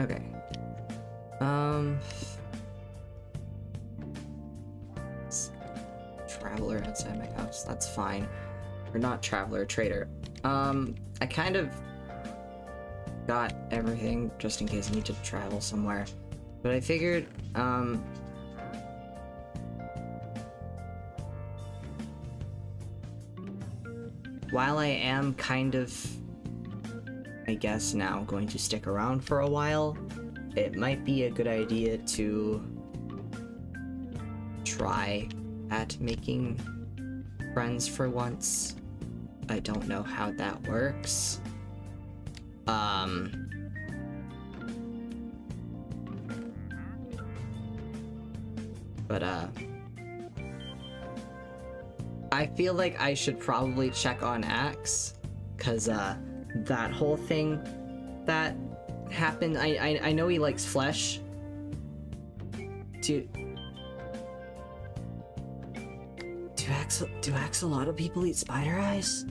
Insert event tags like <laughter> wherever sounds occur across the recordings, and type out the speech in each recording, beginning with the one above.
Okay. Um. Traveler outside my house. That's fine. Or not traveler, trader. Um, I kind of got everything just in case I need to travel somewhere. But I figured, um. While I am kind of I guess now going to stick around for a while, it might be a good idea to try at making friends for once. I don't know how that works. Um. But, uh. I feel like I should probably check on Axe, because, uh, that whole thing that happened, I, I, I know he likes flesh. Do, do, axel, do axolotl people eat spider eyes?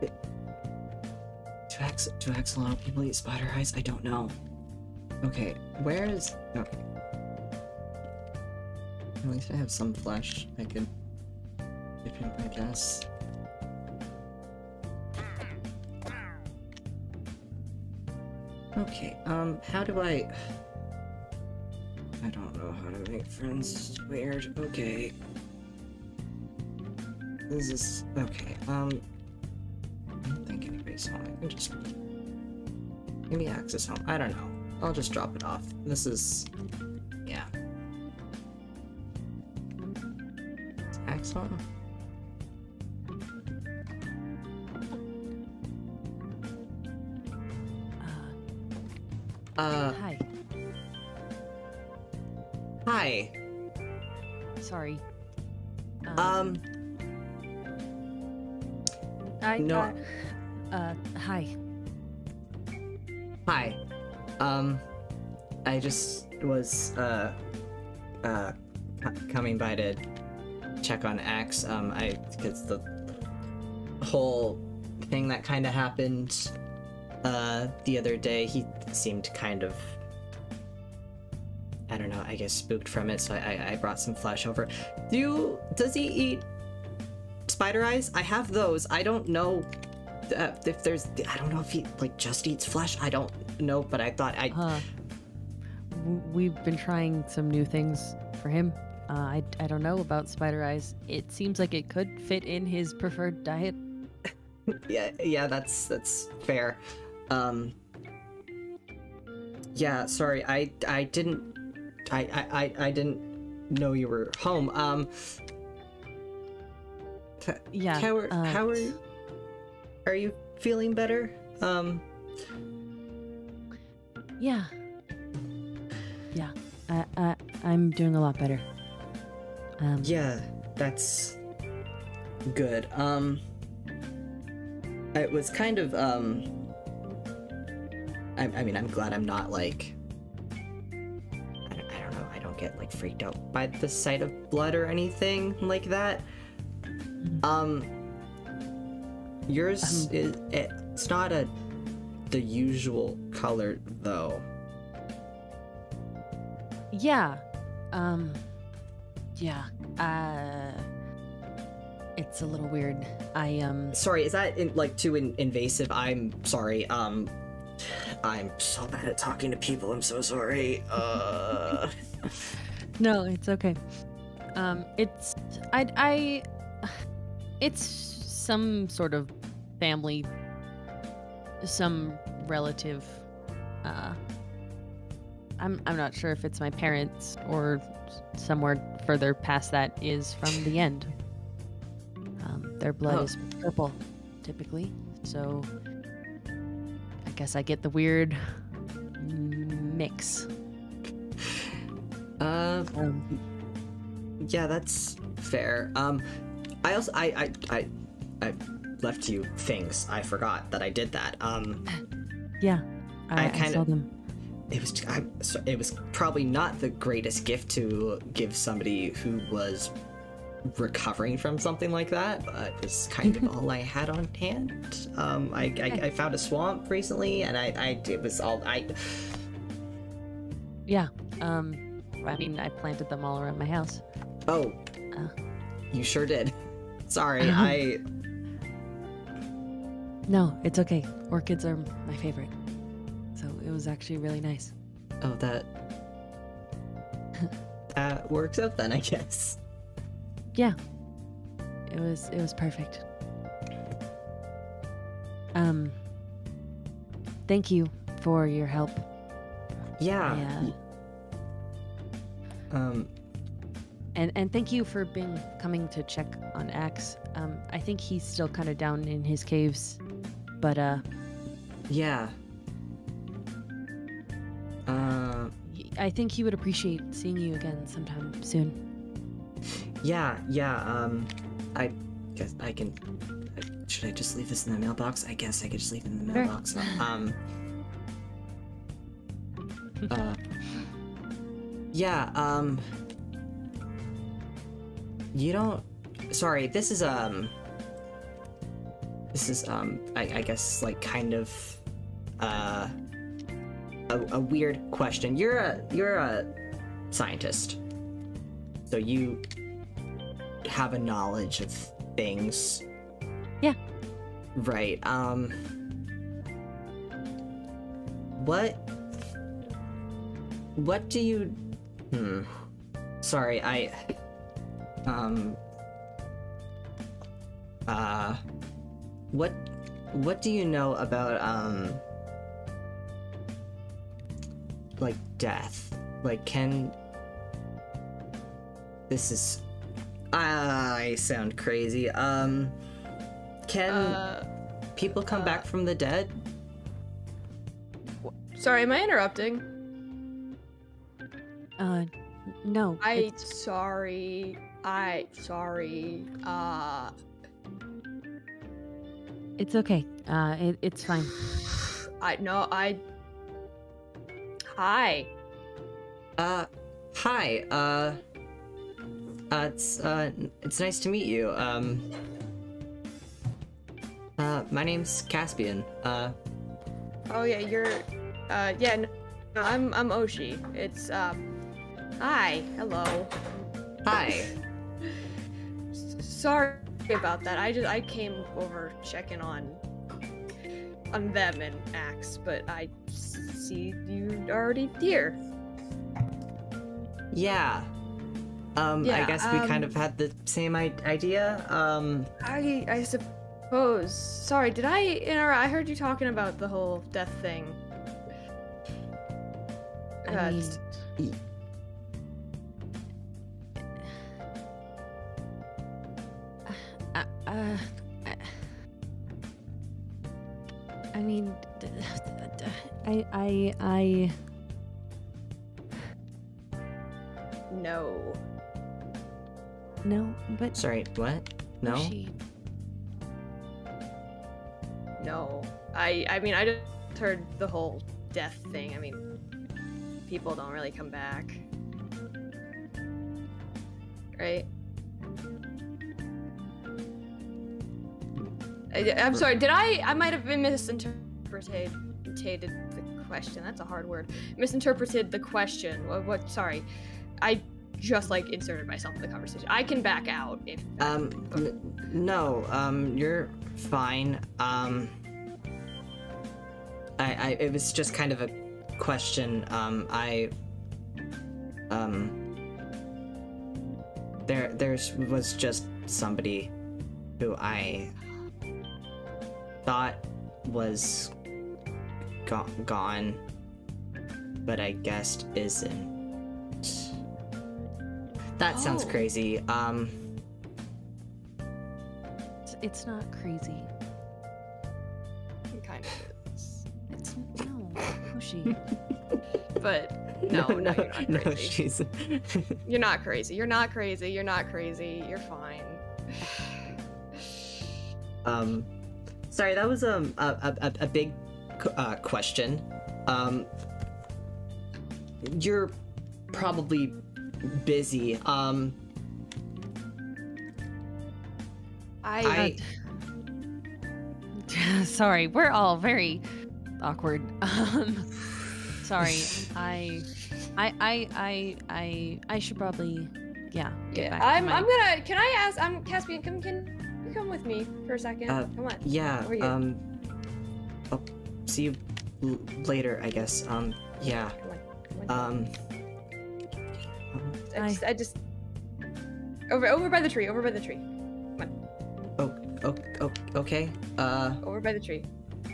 Do, ax do axolotl people eat spider eyes? I don't know. Okay, where is... Okay. At least I have some flesh I in, I guess. Okay, um, how do I... I don't know how to make friends. Weird. Okay. This is... Okay, um... I don't think anybody's home. I can just... Maybe access home. I don't know. I'll just drop it off. This is... Um, I no. Uh, uh, hi. hi. Um, I just was, uh, uh, coming by to check on Axe. Um, I, because the whole thing that kind of happened, uh, the other day, he seemed kind of, I don't know, I guess spooked from it, so I, I, brought some flesh over. Do you, does he eat spider eyes? I have those. I don't know uh, if there's, I don't know if he, like, just eats flesh. I don't know, but I thought I, Huh. We've been trying some new things for him. Uh, I, I don't know about spider eyes. It seems like it could fit in his preferred diet. <laughs> yeah yeah that's that's fair um yeah sorry i i didn't i i i, I didn't know you were home um Yeah. how are uh, how are you are you feeling better um Yeah. Yeah. I, I, I'm doing a lot better. Um, yeah that's good um it was kind of um I, I mean i'm glad i'm not like like freaked out by the sight of blood or anything like that um yours Um, is it's not a the usual color though Yeah. Um yeah. Uh it's a little weird. I um sorry is that in, like too in, invasive i'm sorry um i'm so bad at talking to people i'm so sorry uh <laughs> No, it's okay. Um it's I I it's some sort of family some relative uh I'm I'm not sure if it's my parents or somewhere further past that is from the end. Um, their blood Oh. is purple, typically. So I guess I get the weird mix. Uh Um, yeah that's fair um i also i i i, I left you things i forgot that i did that um yeah, I, I kinda- saw them. it was I, it was probably not the greatest gift to give somebody who was recovering from something like that, but it's kind of <laughs> all I had on hand. Um, I, I, I found a swamp recently, and I, I it was all I. Yeah. Um, I mean, I planted them all around my house. Oh, Uh. you sure did. Sorry, I. No, it's okay. Orchids are my favorite. So it was actually really nice. Oh, that. that works out then, I guess. Yeah. It was it was perfect. Um Thank you for your help. Yeah. Yeah. Um. And and thank you for being coming to check on Axe. Um I think he's still kind of down in his caves. But uh Yeah. Uh. I think he would appreciate seeing you again sometime soon. Yeah. Yeah. Um. I guess I can. Should I just leave this in the mailbox? I guess I could just leave it in the Sure. mailbox. Um. <laughs> Uh. Yeah. Um. You don't. Sorry. This is um. This is um. I, I guess like kind of. Uh. A, a weird question. You're a you're a scientist, so you have a knowledge of things. Yeah. Right. Um. What? What do you? Hmm. Sorry, I. Um. Uh. What? What do you know about um? Like death. Like can. This is. I sound crazy. Um. Can Uh, people come back from the dead? sorry, am I interrupting? Uh n- no. I it's- sorry. I sorry. Uh, It's okay. Uh, it, it's fine. <sighs> I no. I. Hi. Uh, hi. Uh, uh, it's uh, it's nice to meet you. Um, uh, my name's Caspian. Uh, Oh yeah, you're. Uh, yeah. No, no, I'm I'm Ocie. It's um. Hi. Hello. hi. Sorry about that. I just I came over checking on on them and Axe, but I see you already here. Yeah. Um, yeah, I guess we kind um, of had the same I- idea. Um, I I suppose. Sorry, did I interrupt? I heard you talking about the whole death thing. I Uh, mean, uh, I- I I, d- d- d- I, I, I, no. no, but sorry. What? No. she, No. I I mean I just heard the whole death thing. I mean people don't really come back. Right? I, I'm sorry, did I I might have been misinterpreted interpreted the question. That's a hard word. Misinterpreted the question. What, what sorry. I just like inserted myself in the conversation. I can back out if Um, n- no. Um, you're fine. Um, I, I, it was just kind of a question. Um, I, um, there, there's was just somebody who I thought was go- gone, but I guessed isn't. That sounds Oh. crazy. Um. it's, it's not crazy. it kind of is. It's no, <laughs> Hoshi. But no, no, you're not <laughs> no, she's. <laughs> You're not crazy. You're not crazy. You're not crazy. You're fine. um, sorry, that was um a a, a- big uh, question. Um, you're probably busy. Um, I, I <laughs> sorry, we're all very awkward. <laughs> Um, sorry, <laughs> I, I, I, I, I, I should probably, yeah. Get yeah, back I'm my- I'm gonna. Can I ask? I'm Caspian. Can you come with me for a second? Uh, come on. yeah. Where are you? Um. I'll see you l- later, I guess. Um. Yeah. Come on. Come on. Um. I just, I just over over by the tree. Over by the tree. Oh. Oh. oh okay. Uh. Over by the tree.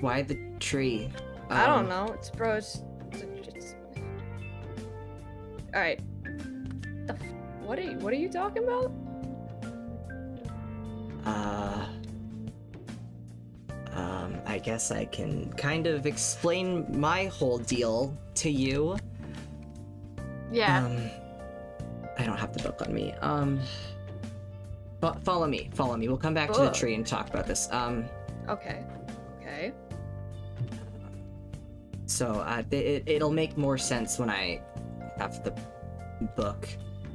Why the tree? I don't Um, know. It's bro. It's, it's, it's... All right. The f- what are you What are you talking about? Uh. Um, I guess I can kind of explain my whole deal to you. Yeah. Um, I don't have the book on me. Um, fo- follow me, follow me. We'll come back to the tree and talk about this. Um, okay. Okay. so uh, it, it'll make more sense when I have the book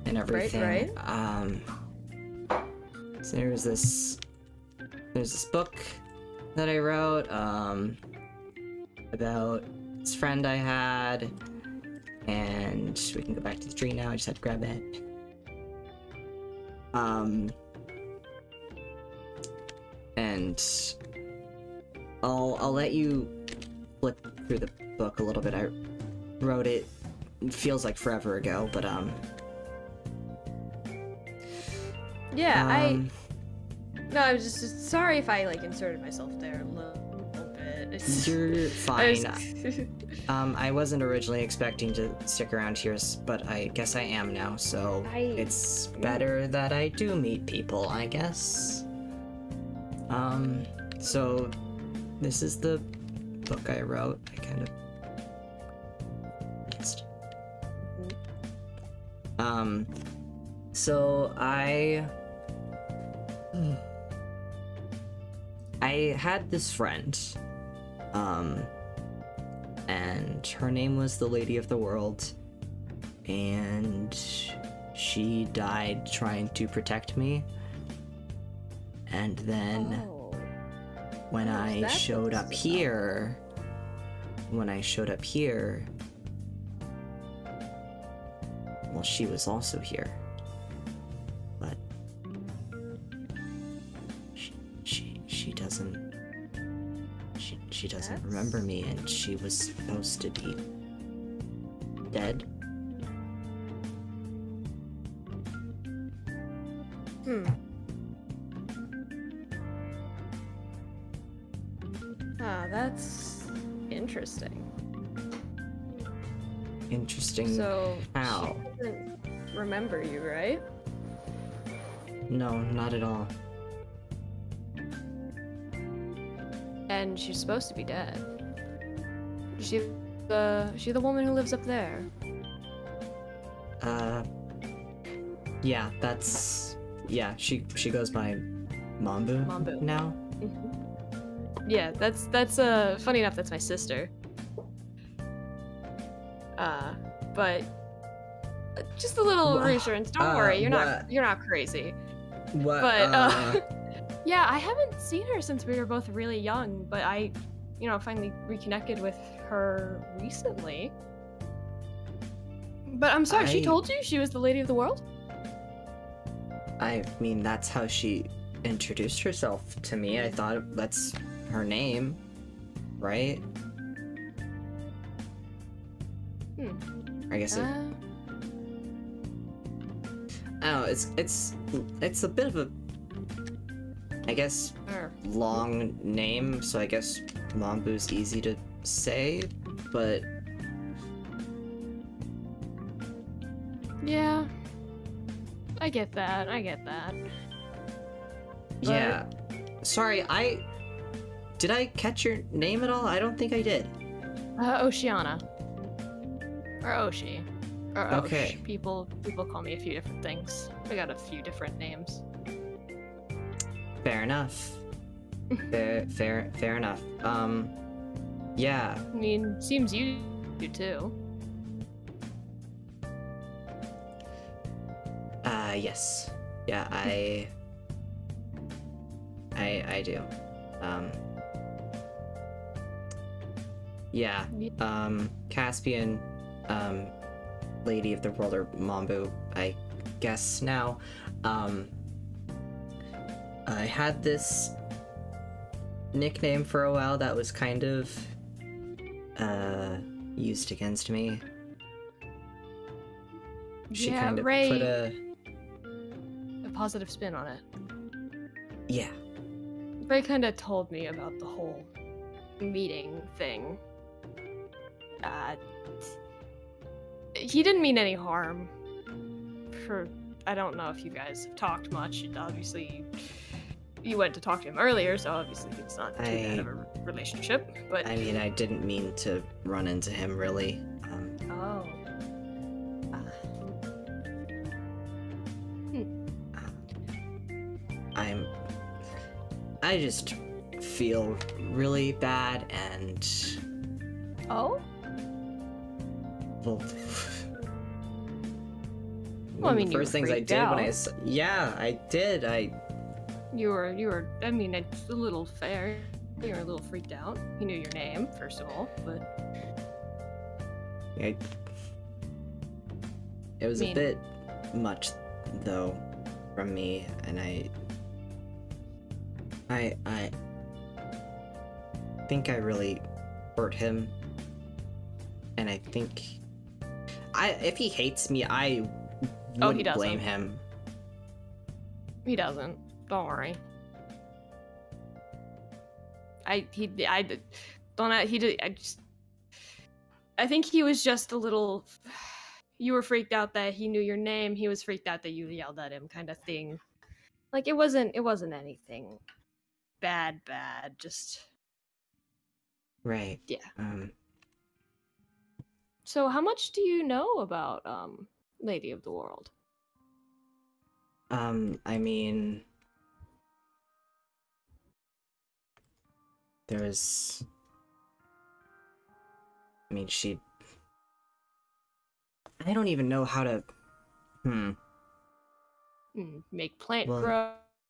and everything. Right, right. Um, so there's this, there's this book that I wrote. Um, about this friend I had, and we can go back to the tree now. I just had to grab it. Um, and I'll I'll let you flip through the book a little bit. I wrote it. It feels like forever ago, but um. Yeah. um, I no. I was just, just sorry if I like inserted myself there a little, little bit. It's, <laughs> You're I fine. was- <laughs> Um, I wasn't originally expecting to stick around here, but I guess I am now, so I- it's better that I do meet people, I guess. Um, so this is the book I wrote. I kind of. Just- Um, so I. I had this friend. Um, and her name was the Lady of the World, and she died trying to protect me. And then Oh. when oh, I showed up here, when I showed up here, well, she was also here, She, doesn't remember me, and she was supposed to be dead. Hmm. Ah, that's interesting. Interesting. So how? she doesn't remember you, right? No, not at all. And she's supposed to be dead. She the she the woman who lives up there. Uh, yeah, that's yeah. She she goes by Mambu, Mambu. now. Yeah, that's that's uh funny enough. That's my sister. Uh, but uh, just a little Wha- reassurance. Don't uh, worry, you're not you're not crazy. What? But uh, <laughs> yeah, I haven't seen her since we were both really young. But I, you know, finally reconnected with her recently. But I'm sorry, she told you she was the lady of the world. I mean, that's how she introduced herself to me. I thought that's her name, right? Hmm. I guess it, Uh, I don't. It's it's it's a bit of a, I guess, long name. So I guess Mambu's easy to say, but yeah. I get that. I get that. But- yeah. Sorry, I did I catch your name at all? I don't think I did. Uh, Oceana. Or Ocie. Or Osh. Okay. People people call me a few different things. I got a few different names. Fair enough. <laughs> fair, fair, fair enough. Um, yeah. I mean, seems you do too. Uh, yes. Yeah, I. <laughs> I I do. Um. Yeah. Um. Caspian, um, Lady of the World or Mambu, I guess now. Um. I had this nickname for a while that was kind of uh used against me. She yeah, kind of Ray, put a a positive spin on it. yeah. Ray kind of told me about the whole meeting thing. Uh, he didn't mean any harm. For I don't know if you guys have talked much. Obviously, you went to talk to him earlier, so obviously it's not too bad of a relationship. But I mean, I didn't mean to run into him really. Um, oh, uh, hmm. uh, I'm. I just feel really bad and. oh, Well, Well, I mean, the first things I did when I. Yeah, I did. I. you were you were. I mean, it's a little fair. You were a little freaked out. He knew your name first of all, but I it was mean- a bit much, though, from me, and I. I. I think I really hurt him. And I think. I if he hates me, I Oh, wouldn't he blame him. He doesn't. Don't worry. I he I don't I, he did I just I think he was just a little <sighs> you were freaked out that he knew your name, he was freaked out that you yelled at him kind of thing. Like it wasn't it wasn't anything bad bad, just Right. Yeah. Um. So how much do you know about um Lady of the World? Um. I mean. There was. I mean, she. I don't even know how to. Hmm. Hmm, make plant Well-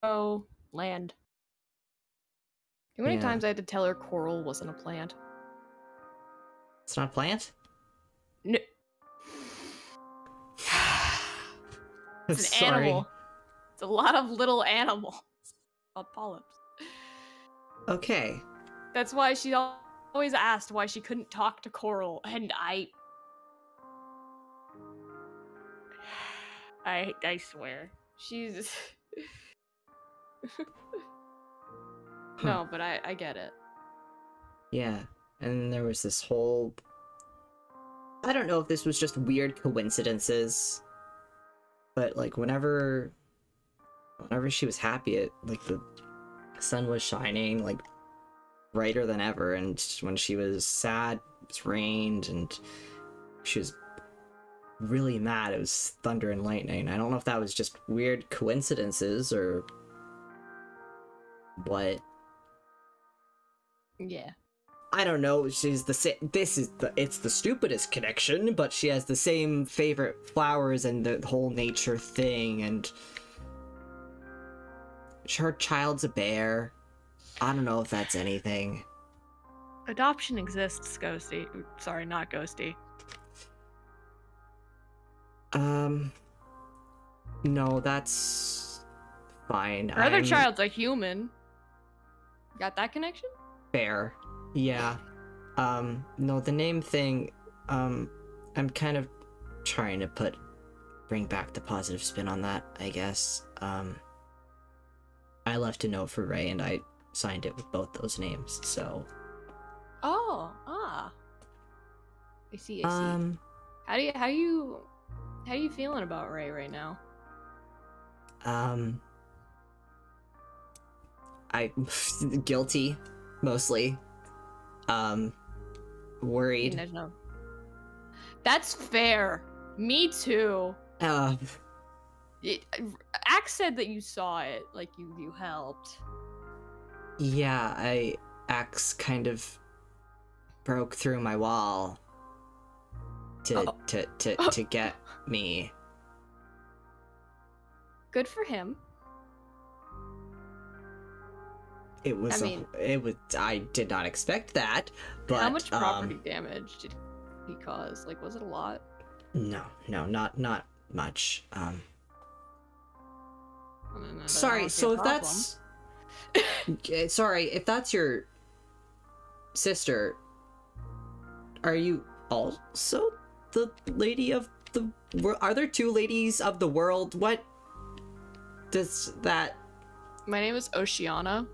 grow, land. How many Yeah. times I had to tell her coral wasn't a plant? It's not a plant? No. <sighs> It's an sorry. animal. It's a lot of little animals called polyps. Okay. That's why she always asked why she couldn't talk to Coral, and I. <sighs> I I swear she's. <laughs> no, but I I get it. Yeah. And there was this whole. I don't know if this was just weird coincidences, but like whenever. Whenever she was happy, it like the sun was shining like brighter than ever, and when she was sad, it rained, and she was really mad, it was thunder and lightning. I don't know if that was just weird coincidences or what. Yeah. I don't know. She's the same. This is the. It's the stupidest connection, but she has the same favorite flowers and the whole nature thing, and her child's a bear. I don't know if that's anything. Adoption exists, Ghosty. Sorry, not Ghosty. Um. No, that's fine. Her other I'm child's a human. Got that connection? fair. Yeah. Um. No, the name thing. Um. I'm kind of trying to put bring back the positive spin on that. I guess. Um. I left a note for Ray, and I signed it with both those names. So. Oh, ah. I see. I see. Um. how do you how you how are you feeling about Ray right now? Um. I <laughs> guilty, mostly. Um. Worried. there's no. That's fair. Me too. Uh. It, Axe said that you saw it, like you you helped. Yeah, I axe kind of broke through my wall to Oh. to to Oh. <gasps> to get me. Good for him. it was. I a- mean- it was. I did not expect that. But How much property um, damage did he cause? Like, was it a lot? no, no, not not much. Um, Well, then that sorry. So if problem. that's sorry, if that's your sister, are you also the lady of the world? Are there two ladies of the world? What does that? My name is Oceana.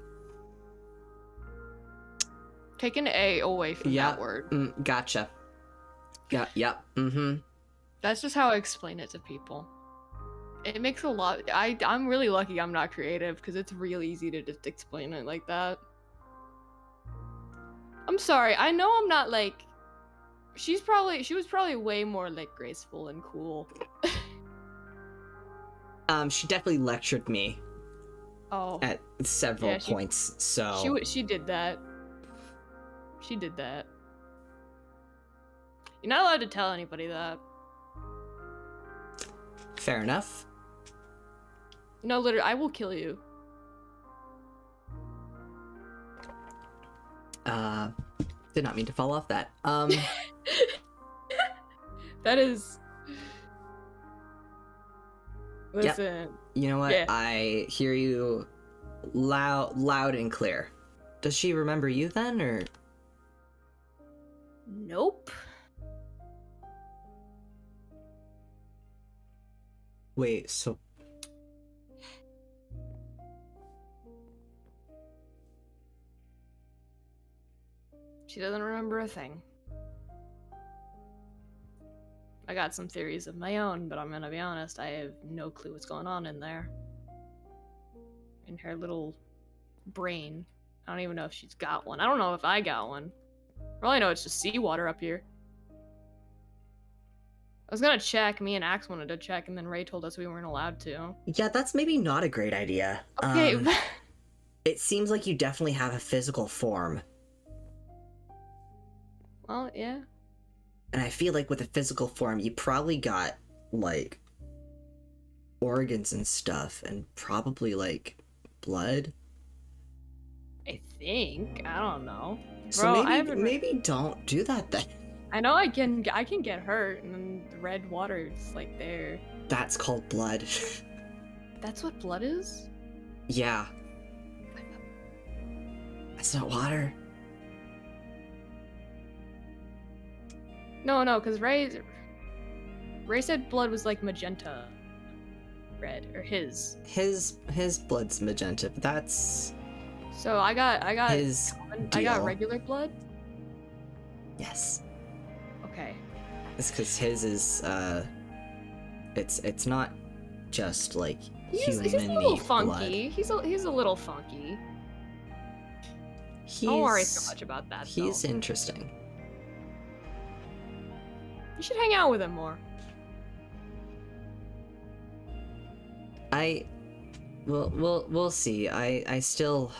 Take an A away from that word. Mm, gotcha. Yeah. Yep. Mm-hmm. That's just how I explain it to people. It makes a lot. I I'm really lucky I'm not creative because it's real easy to just explain it like that. I'm sorry. I know I'm not like. She's probably she was probably way more like graceful and cool. <laughs> Um, she definitely lectured me Oh, at several Yeah, she- points. So she she did that. She did that. You're not allowed to tell anybody that. fair enough. No, literally, I will kill you. Uh, did not mean to fall off that. Um, <laughs> that is. Yep. Listen, you know what? Yeah. I hear you loud, loud and clear. Does she remember you then, or nope. wait? So She doesn't remember a thing. I got some theories of my own, but I'm gonna be honest, I have no clue what's going on in there. In her little brain. I don't even know if she's got one. I don't know if I got one. For all I know, it's just seawater up here. I was gonna check, me and Axe wanted to check, and then Ray told us we weren't allowed to. yeah, that's maybe not a great idea. Okay, Um, <laughs> it seems like you definitely have a physical form, well, yeah. and I feel like with a physical form, you probably got like organs and stuff, and probably like blood. I think. I don't know. So Bro, maybe maybe don't do that then. I know I can I can get hurt and then the red water's like there. That's called blood. <laughs> That's what blood is? yeah. That's not water. No, no, because Ray Ray said blood was like magenta red or his. His his blood's magenta, but that's So I got I got his I got regular blood. yes. Okay. It's because his is uh, it's it's not just like He's, he's a little blood. funky. He's a he's a little funky. He's, Don't worry so much about that. He's though. interesting. You should hang out with him more. I, we'll we'll we'll see. I I still,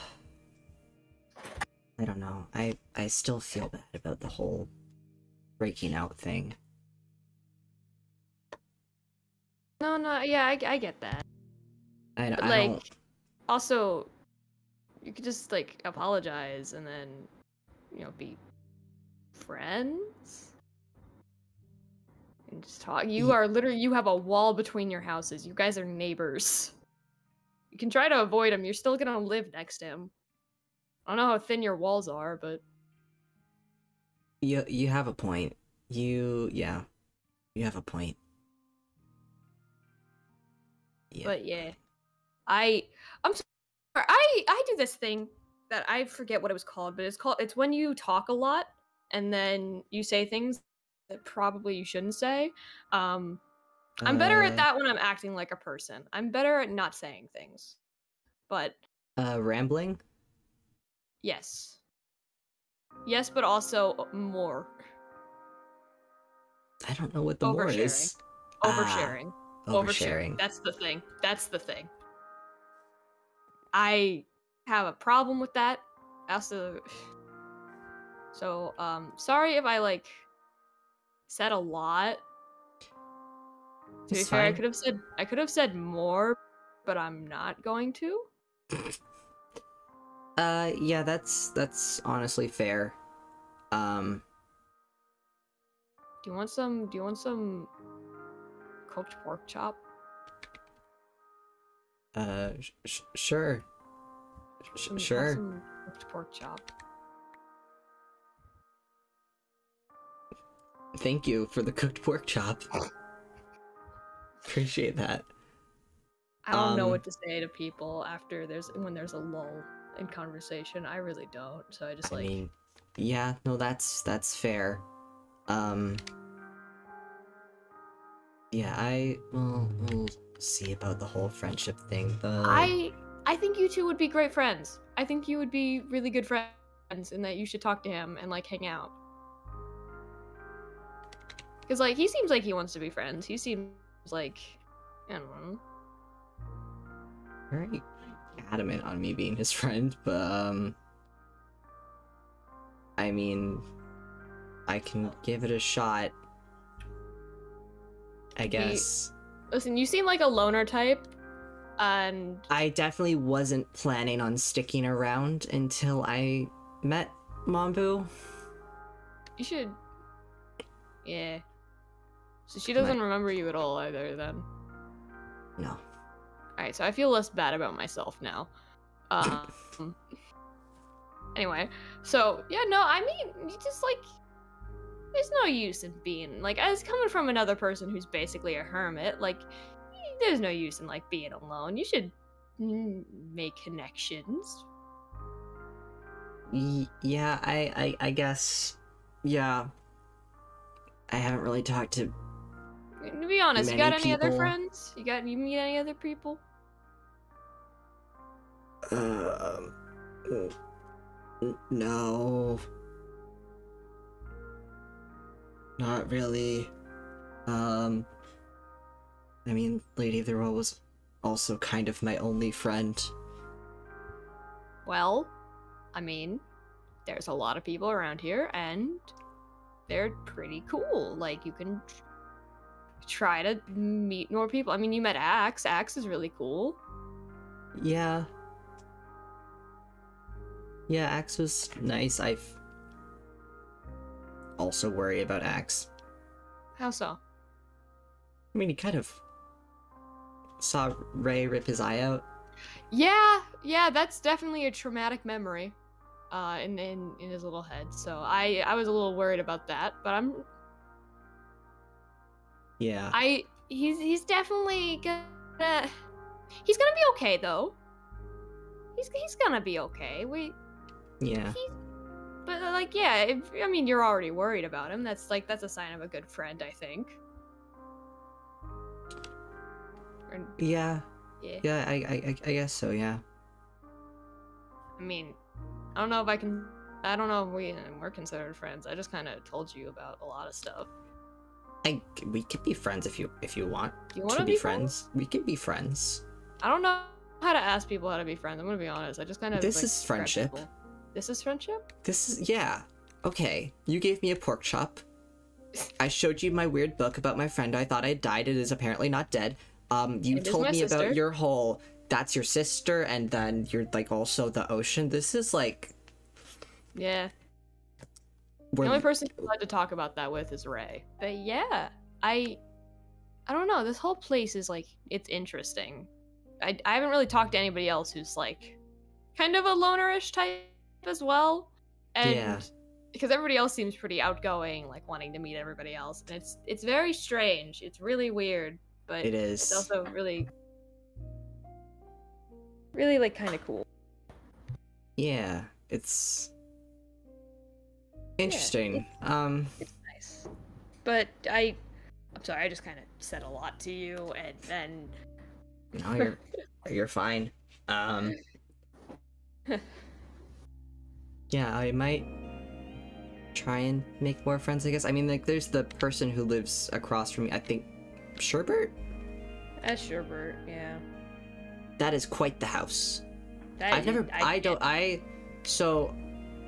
I don't know. I I still feel bad about the whole breaking out thing. No, no, yeah, I, I get that. I, But I like, don't. also, you could just like apologize and then, you know, be friends and just talk. You are literally you have a wall between your houses. You guys are neighbors. You can try to avoid him. You're still gonna live next to him. I don't know how thin your walls are, but You you have a point. You yeah, you have a point. Yeah. but yeah, I I'm sorry. I I do this thing that I forget what it was called, but it's called it's when you talk a lot and then you say things that probably you shouldn't say. Um, I'm better Uh, at that when I'm acting like a person. I'm better at not saying things. But Uh, rambling. yes. Yes, but also more. I don't know what the more is. Ah, Oversharing. Oversharing. That's the thing. That's the thing. I have a problem with that. Also, <sighs> so um, sorry if I like said a lot. To be It's fair, I could have said I could have said more, but I'm not going to. Uh, yeah, that's that's honestly fair. Um, Do you want some? Do you want some cooked pork chop? uh, sh- sh- sure. Sh- sure. some cooked pork chop. Thank you for the cooked pork chop. Appreciate that. I don't know Um, what to say to people after there's when there's a lull in conversation. I really don't. So I just I like mean, yeah, no, that's that's fair. Um, yeah, I will we'll see about the whole friendship thing. The I I think you two would be great friends. I think you would be really good friends and that you should talk to him and like hang out. Cuz like he seems like he wants to be friends. He seems like I don't know. very adamant on me being his <laughs> friend, but um, I mean, I can give it a shot. I guess. Listen, you seem like a loner type and I definitely wasn't planning on sticking around until I met Mambu. you should Yeah. So she doesn't remember you at all either then. No. Alright, so I feel less bad about myself now. <laughs> Um, anyway, so yeah, no, I mean, you just like, there's no use in being like, as coming from another person who's basically a hermit, like, there's no use in like being alone. You should make connections. Yeah, I, I, I guess. Yeah. I haven't really talked to. To be honest, you got any other friends? You got you meet any other people? Um. n- no. Not really. Um. I mean, Lady of the World was also kind of my only friend. Well, I mean, there's a lot of people around here, and they're pretty cool. Like, you can try to meet more people. I mean, you met Axe. Axe is really cool. Yeah. Yeah, Axe was nice. I f- also worry about Axe. How so? I mean, he kind of saw Ray rip his eye out. Yeah, yeah, that's definitely a traumatic memory, uh, in in in his little head. So I I was a little worried about that, but I'm Yeah. I he's he's definitely gonna he's gonna be okay though. He's he's gonna be okay. We yeah. He's, but uh, like, yeah. If, I mean, you're already worried about him. That's like that's a sign of a good friend, I think. Or, Yeah. yeah. Yeah, I, I, I- I guess so, yeah. I mean, I don't know if I can. I don't know if we we're considered friends. I just kind of told you about a lot of stuff. I, we could be friends if you if you want you to want to be, be friends. We could be friends. I don't know how to ask people how to be friends. I'm gonna be honest. I just kind of. This is friendship. This is friendship. This is yeah. Okay, you gave me a pork chop. I showed you my weird book about my friend. I thought I died. It is apparently not dead. Um, you It told me sister. about your whole. That's your sister, and then you're like also the ocean. This is like Yeah. We're The only person you're allowed to talk about that with is Ray. But yeah, I I don't know. This whole place is like it's interesting. I I haven't really talked to anybody else who's like kind of a lonerish type as well. And Yeah. because everybody else seems pretty outgoing, like wanting to meet everybody else. And it's it's very strange. It's really weird, but It it's also really really like kind of cool. Yeah, it's interesting. Um, Nice. But I I'm sorry, I just kind of said a lot to you and then no, you're you're fine. Um, <laughs> yeah, I might try and make more friends. I guess. I mean, like, there's the person who lives across from me. I think Sherbert. That's Sherbert, yeah. That is quite the house. That- I've never. I, don't. I. So.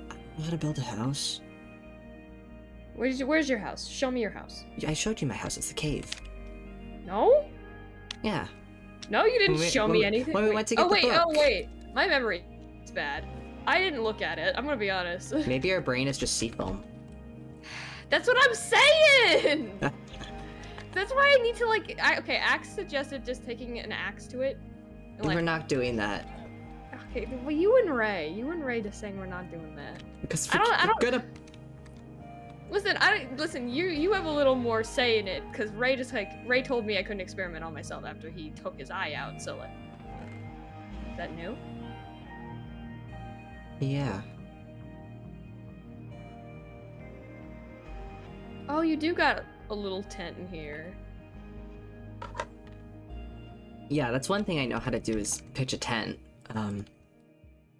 I know how to build a house. Where's your, where's your house? Show me your house. I showed you my house. It's the cave. No? Yeah. No, you didn't we- show me we- anything. when we Wait. went to oh get the wait, oh wait. My memory is bad. I didn't look at it. I'm gonna be honest. <laughs> Maybe our brain is just seafoam. That's what I'm saying. <laughs> That's why I need to like. I, okay, Axe suggested just taking an axe to it. and, We're not doing that okay, well, you and Ray, you and Ray just saying we're not doing that. because I we're, don't- I we're don't- gonna. Listen, I listen. You you have a little more say in it because Ray just like Ray told me I couldn't experiment on myself after he took his eye out. So like, is that new? Yeah. Oh, you do got a little tent in here. Yeah, that's one thing I know how to do is pitch a tent. Um,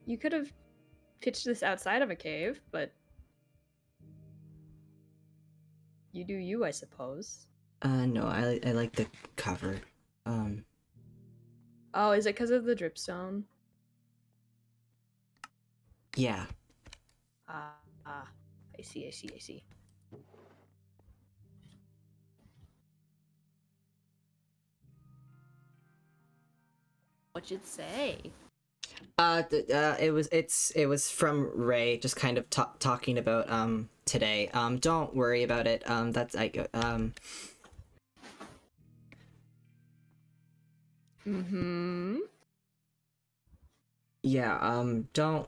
You could have pitched this outside of a cave, but you do you, I suppose. uh, no, I I like the cover. Um, Oh, is it because of the dripstone? yeah. Ah, ah, I see, I see, I see. What'd it say? Uh, uh, it was it's it was from Ray, just kind of ta- talking about um today. Um, don't worry about it. Um, that's I um Mm-hmm. yeah um don't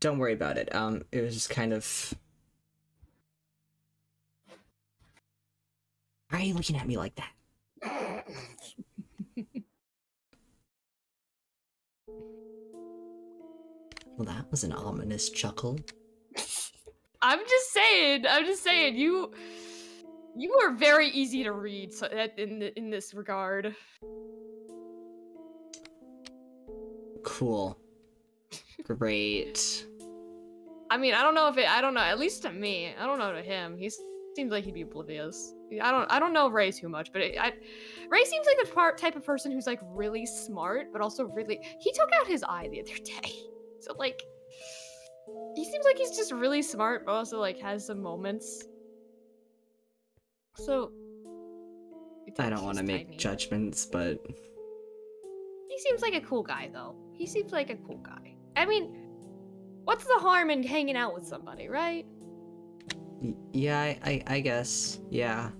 don't worry about it. Um, it was just kind of. Why are you looking at me like that? Well, that was an ominous chuckle. <laughs> I'm just saying. I'm just saying. You, you are very easy to read so, that- in th- in this regard. Cool. Great. <laughs> I mean, I don't know if it. I don't know. At least to me, I don't know to him. He seems like he'd be oblivious. I don't. I don't know Ray too much, but it, I, Ray seems like the part type of person who's like really smart, but also really. He took out his eye the other <laughs> day, so like, he seems like he's just really smart, but also like has some moments. So. I don't want to make tiny. judgments, but He seems like a cool guy, though. He seems like a cool guy. I mean, what's the harm in hanging out with somebody, right? yeah, I, I, I guess, yeah.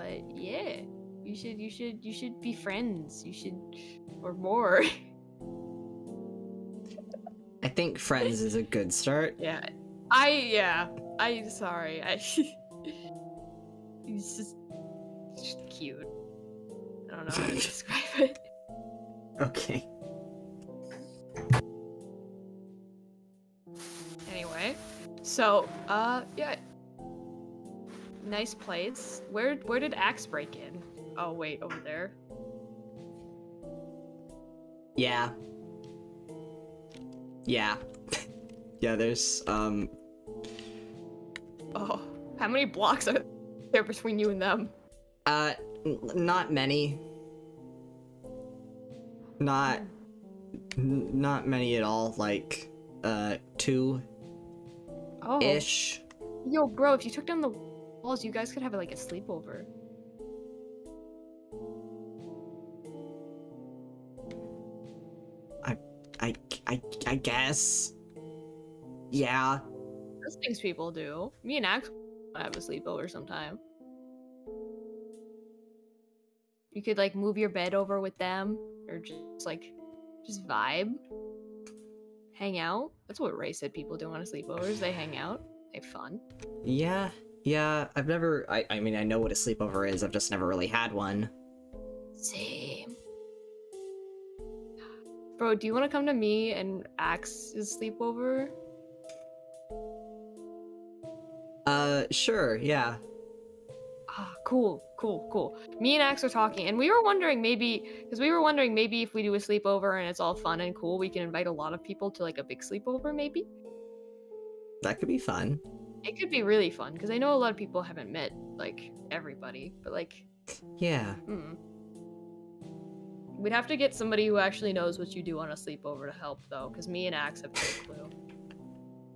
But yeah, you should, you should, you should be friends. You should, or more. <laughs> I think Friends is a good start. yeah, I yeah, I sorry. I <laughs> he's just, just cute. I don't know how to <laughs> describe it. Okay. Anyway, so uh yeah, nice place. Where where did Axe break in? Oh wait, over there. Yeah. Yeah. <laughs> yeah, there's, um, Oh, how many blocks are there between you and them? uh, not many. Not, n- not many at all, like, uh, two-ish. Oh, yo, bro, if you took down the walls, you guys could have like a sleepover. I, I, I guess. Yeah. Those things people do. Me and Axe have a sleepover sometime. You could like move your bed over with them, or just like, just vibe, hang out. That's what Ray said people do on a sleepovers. They hang out, they have fun. Yeah, yeah. I've never. I, I mean, I know what a sleepover is. I've just never really had one. Same. Bro, do you want to come to me and Axe's sleepover? Uh, sure. Yeah. Ah, cool, cool, cool. Me and Axe are talking, and we were wondering maybe, because we were wondering maybe if we do a sleepover and it's all fun and cool, we can invite a lot of people to like a big sleepover, maybe? That could be fun. It could be really fun, because I know a lot of people haven't met, like, everybody, but like, Yeah. hmm. We'd have to get somebody who actually knows what you do on a sleepover to help, though, because me and Axe have no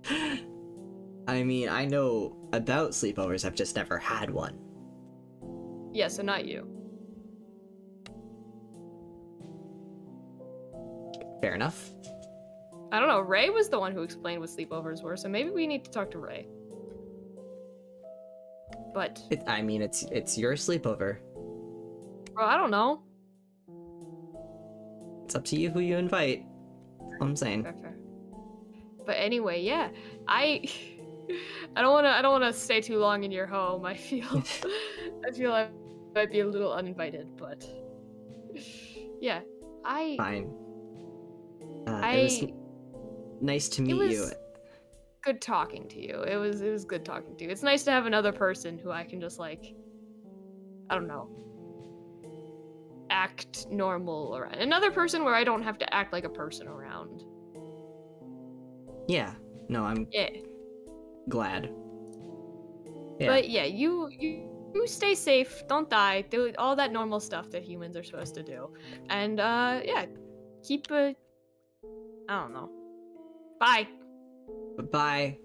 clue. <laughs> I mean, I know about sleepovers. I've just never had one. Yeah, so not you. fair enough. I don't know. Ray was the one who explained what sleepovers were, so maybe we need to talk to Ray. But It, I mean, it's it's your sleepover. bro, I don't know. It's up to you who you invite. I'm saying. Fair, fair. But anyway, yeah, I <laughs> I don't want to I don't want to stay too long in your home. I feel <laughs> I feel I might be a little uninvited, but <laughs> yeah, I Fine. Uh, was I nice to meet you. Good talking to you. It was it was good talking to you. It's nice to have another person who I can just like I don't know act normal around. Another person where I don't have to act like a person around. Yeah. No, I'm Yeah. glad. Yeah. But yeah, you you you stay safe, don't die, do all that normal stuff that humans are supposed to do, and uh yeah, keep a I don't know. Bye. Bye.